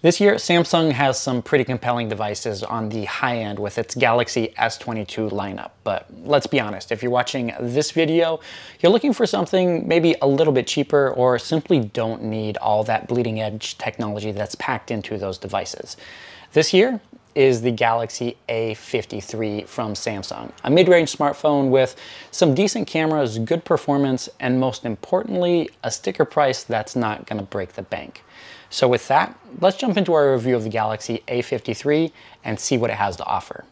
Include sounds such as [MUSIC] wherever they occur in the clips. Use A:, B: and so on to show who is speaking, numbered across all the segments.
A: This year, Samsung has some pretty compelling devices on the high end with its Galaxy S22 lineup. But let's be honest, if you're watching this video, you're looking for something maybe a little bit cheaper or simply don't need all that bleeding edge technology that's packed into those devices. This year is the Galaxy A53 from Samsung, a mid-range smartphone with some decent cameras, good performance, and most importantly, a sticker price that's not gonna break the bank. So with that, let's jump into our review of the Galaxy A53 and see what it has to offer.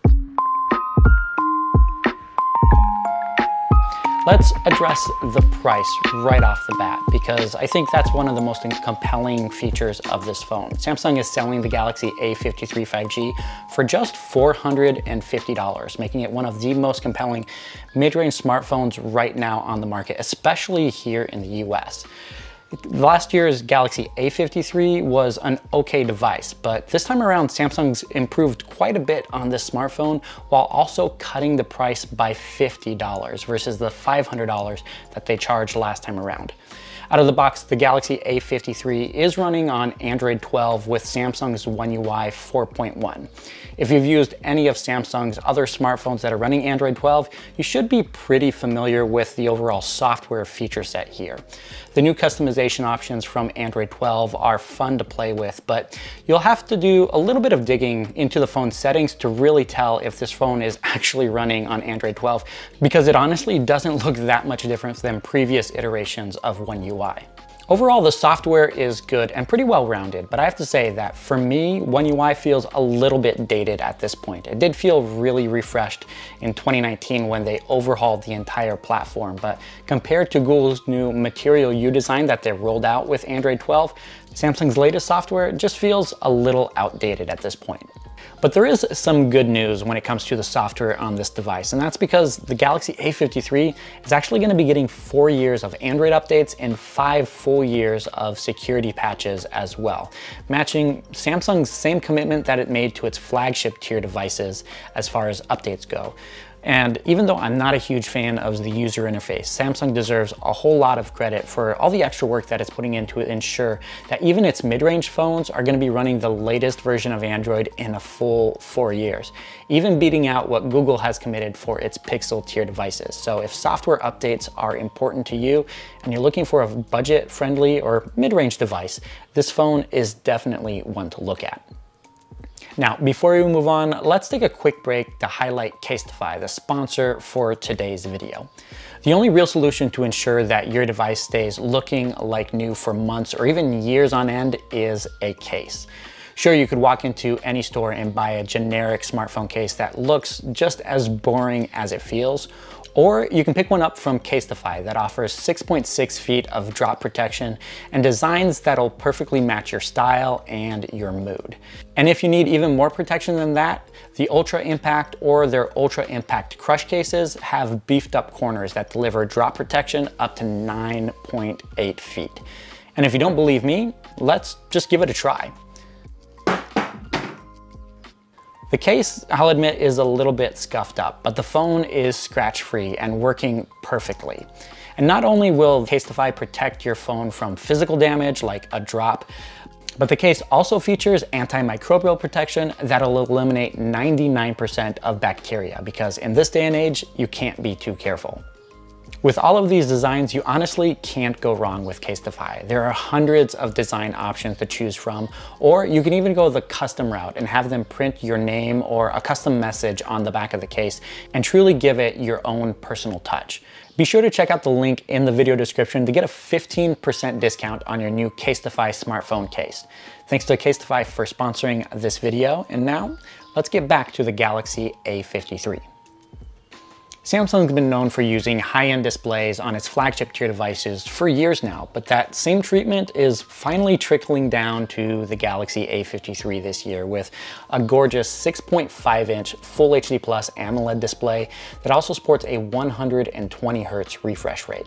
A: Let's address the price right off the bat because I think that's one of the most compelling features of this phone. Samsung is selling the Galaxy A53 5G for just $450, making it one of the most compelling mid-range smartphones right now on the market, especially here in the US. Last year's Galaxy A53 was an okay device, but this time around Samsung's improved quite a bit on this smartphone while also cutting the price by $50 versus the $500 that they charged last time around. Out of the box, the Galaxy A53 is running on Android 12 with Samsung's One UI 4.1. If you've used any of Samsung's other smartphones that are running Android 12, you should be pretty familiar with the overall software feature set here. The new customization options from Android 12 are fun to play with, but you'll have to do a little bit of digging into the phone settings to really tell if this phone is [LAUGHS] actually running on Android 12, because it honestly doesn't look that much different than previous iterations of One UI. Overall, the software is good and pretty well rounded, but I have to say that for me, One UI feels a little bit dated at this point. It did feel really refreshed in 2019 when they overhauled the entire platform, but compared to Google's new Material You design that they rolled out with Android 12, Samsung's latest software just feels a little outdated at this point. But there is some good news when it comes to the software on this device, and that's because the Galaxy A53 is actually gonna be getting four years of Android updates and five full years of security patches as well, matching Samsung's same commitment that it made to its flagship tier devices as far as updates go. And even though I'm not a huge fan of the user interface, Samsung deserves a whole lot of credit for all the extra work that it's putting in to ensure that even its mid-range phones are gonna be running the latest version of Android in a full four years, even beating out what Google has committed for its Pixel tier devices. So if software updates are important to you and you're looking for a budget-friendly or mid-range device, this phone is definitely one to look at. Now, before we move on, let's take a quick break to highlight Casetify, the sponsor for today's video. The only real solution to ensure that your device stays looking like new for months or even years on end is a case. Sure, you could walk into any store and buy a generic smartphone case that looks just as boring as it feels, or you can pick one up from Casetify that offers 6.6 feet of drop protection and designs that'll perfectly match your style and your mood. And if you need even more protection than that, the Ultra Impact or their Ultra Impact Crush cases have beefed up corners that deliver drop protection up to 9.8 feet. And if you don't believe me, let's just give it a try. The case, I'll admit, is a little bit scuffed up, but the phone is scratch-free and working perfectly. And not only will Casetify protect your phone from physical damage like a drop, but the case also features antimicrobial protection that'll eliminate 99% of bacteria because in this day and age, you can't be too careful. With all of these designs, you honestly can't go wrong with Casetify. There are hundreds of design options to choose from, or you can even go the custom route and have them print your name or a custom message on the back of the case and truly give it your own personal touch. Be sure to check out the link in the video description to get a 15% discount on your new Casetify smartphone case. Thanks to Casetify for sponsoring this video, and now let's get back to the Galaxy A53. Samsung's been known for using high-end displays on its flagship tier devices for years now, but that same treatment is finally trickling down to the Galaxy A53 this year with a gorgeous 6.5 inch Full HD Plus AMOLED display that also sports a 120 Hz refresh rate.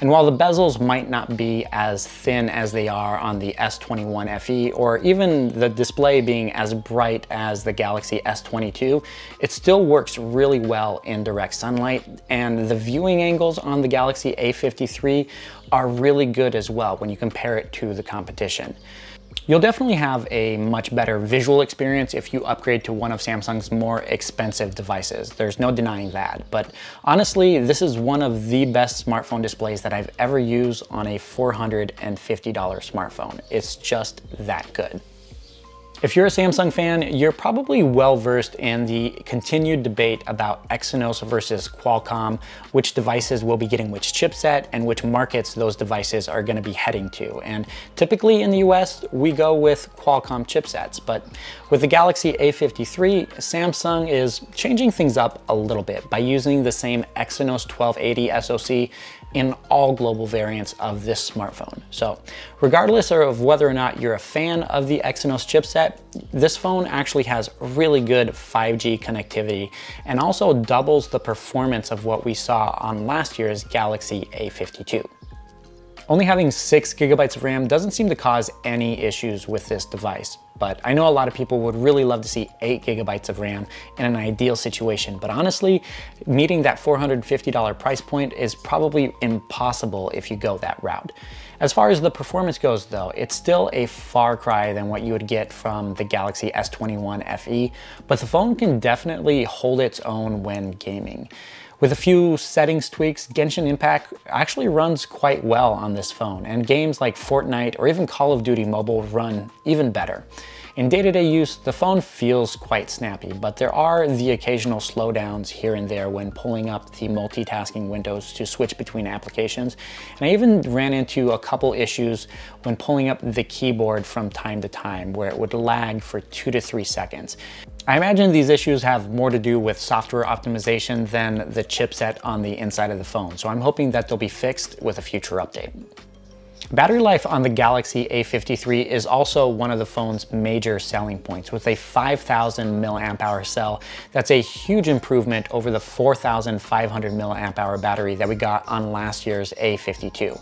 A: And while the bezels might not be as thin as they are on the S21 FE, or even the display being as bright as the Galaxy S22, it still works really well in direct sunlight sunlight and the viewing angles on the Galaxy A53 are really good as well when you compare it to the competition. You'll definitely have a much better visual experience if you upgrade to one of Samsung's more expensive devices. There's no denying that. But honestly, this is one of the best smartphone displays that I've ever used on a $450 smartphone. It's just that good. If you're a Samsung fan, you're probably well versed in the continued debate about Exynos versus Qualcomm, which devices will be getting which chipset and which markets those devices are gonna be heading to. And typically in the US, we go with Qualcomm chipsets, but with the Galaxy A53, Samsung is changing things up a little bit by using the same Exynos 1280 SoC in all global variants of this smartphone. So regardless of whether or not you're a fan of the Exynos chipset, this phone actually has really good 5G connectivity and also doubles the performance of what we saw on last year's Galaxy A52. Only having six gigabytes of RAM doesn't seem to cause any issues with this device, but I know a lot of people would really love to see eight gigabytes of RAM in an ideal situation. But honestly, meeting that $450 price point is probably impossible if you go that route. As far as the performance goes though, it's still a far cry than what you would get from the Galaxy S21 FE, but the phone can definitely hold its own when gaming. With a few settings tweaks, Genshin Impact actually runs quite well on this phone, and games like Fortnite or even Call of Duty Mobile run even better. In day-to-day -day use, the phone feels quite snappy, but there are the occasional slowdowns here and there when pulling up the multitasking windows to switch between applications. And I even ran into a couple issues when pulling up the keyboard from time to time where it would lag for two to three seconds. I imagine these issues have more to do with software optimization than the chipset on the inside of the phone, so I'm hoping that they'll be fixed with a future update. Battery life on the Galaxy A53 is also one of the phone's major selling points with a 5000 milliamp hour cell. That's a huge improvement over the 4500 milliamp hour battery that we got on last year's A52.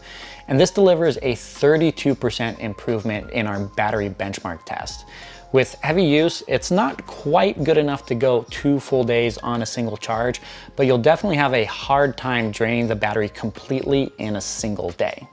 A: And this delivers a 32% improvement in our battery benchmark test. With heavy use, it's not quite good enough to go two full days on a single charge, but you'll definitely have a hard time draining the battery completely in a single day.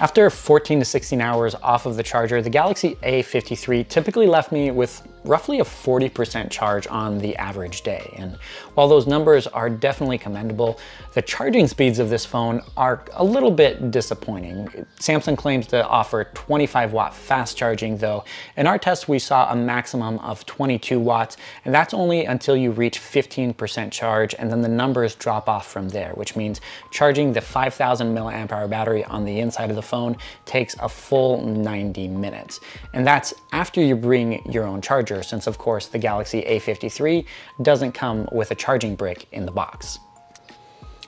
A: After 14 to 16 hours off of the charger, the Galaxy A53 typically left me with roughly a 40% charge on the average day. And while those numbers are definitely commendable, the charging speeds of this phone are a little bit disappointing. Samsung claims to offer 25 watt fast charging though. In our test, we saw a maximum of 22 watts, and that's only until you reach 15% charge, and then the numbers drop off from there, which means charging the 5000 milliamp hour battery on the inside of the phone takes a full 90 minutes. And that's after you bring your own charger charger since of course the Galaxy A53 doesn't come with a charging brick in the box.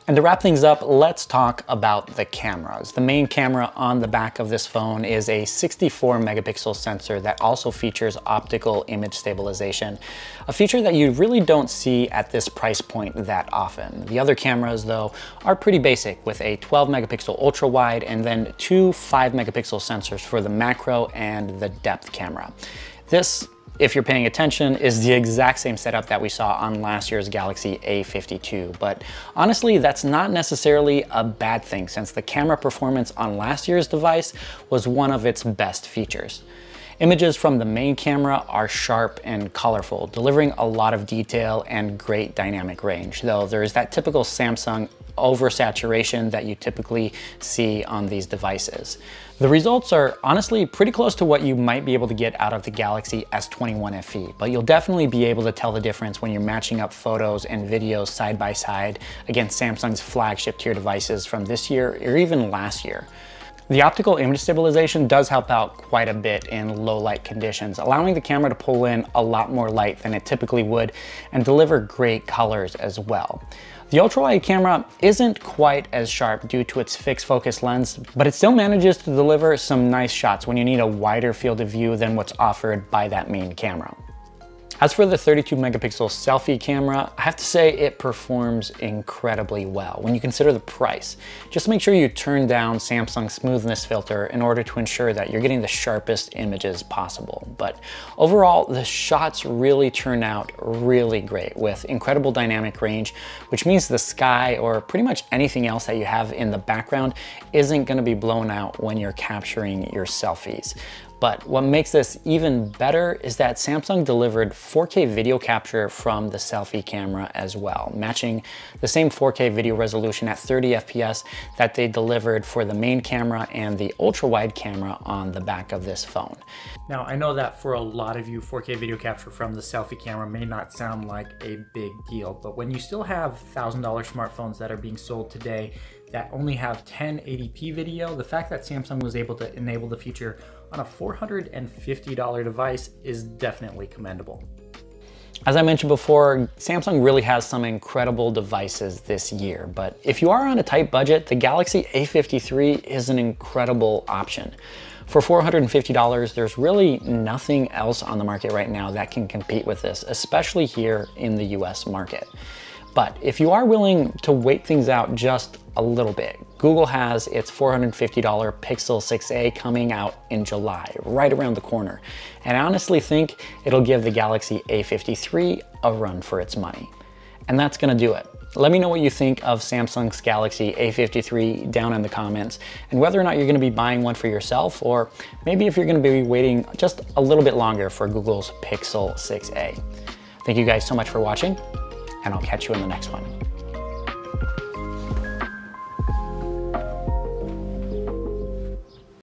A: And to wrap things up, let's talk about the cameras. The main camera on the back of this phone is a 64 megapixel sensor that also features optical image stabilization, a feature that you really don't see at this price point that often. The other cameras though are pretty basic with a 12 megapixel ultra wide and then two 5 megapixel sensors for the macro and the depth camera. This if you're paying attention, is the exact same setup that we saw on last year's Galaxy A52. But honestly, that's not necessarily a bad thing since the camera performance on last year's device was one of its best features. Images from the main camera are sharp and colorful, delivering a lot of detail and great dynamic range, though there is that typical Samsung oversaturation that you typically see on these devices. The results are honestly pretty close to what you might be able to get out of the Galaxy S21 FE, but you'll definitely be able to tell the difference when you're matching up photos and videos side by side against Samsung's flagship tier devices from this year or even last year. The optical image stabilization does help out quite a bit in low light conditions, allowing the camera to pull in a lot more light than it typically would and deliver great colors as well. The ultra-wide camera isn't quite as sharp due to its fixed focus lens, but it still manages to deliver some nice shots when you need a wider field of view than what's offered by that main camera. As for the 32 megapixel selfie camera, I have to say it performs incredibly well when you consider the price. Just make sure you turn down Samsung's smoothness filter in order to ensure that you're getting the sharpest images possible. But overall, the shots really turn out really great with incredible dynamic range, which means the sky or pretty much anything else that you have in the background isn't gonna be blown out when you're capturing your selfies. But what makes this even better is that Samsung delivered 4K video capture from the selfie camera as well, matching the same 4K video resolution at 30 FPS that they delivered for the main camera and the ultra wide camera on the back of this phone.
B: Now, I know that for a lot of you, 4K video capture from the selfie camera may not sound like a big deal, but when you still have $1,000 smartphones that are being sold today that only have 1080p video, the fact that Samsung was able to enable the feature on a $450 device is definitely commendable.
A: As I mentioned before, Samsung really has some incredible devices this year, but if you are on a tight budget, the Galaxy A53 is an incredible option. For $450, there's really nothing else on the market right now that can compete with this, especially here in the US market. But if you are willing to wait things out just a little bit, Google has its $450 Pixel 6a coming out in July, right around the corner. And I honestly think it'll give the Galaxy A53 a run for its money. And that's gonna do it. Let me know what you think of Samsung's Galaxy A53 down in the comments and whether or not you're gonna be buying one for yourself or maybe if you're gonna be waiting just a little bit longer for Google's Pixel 6a. Thank you guys so much for watching and I'll catch you in the next one.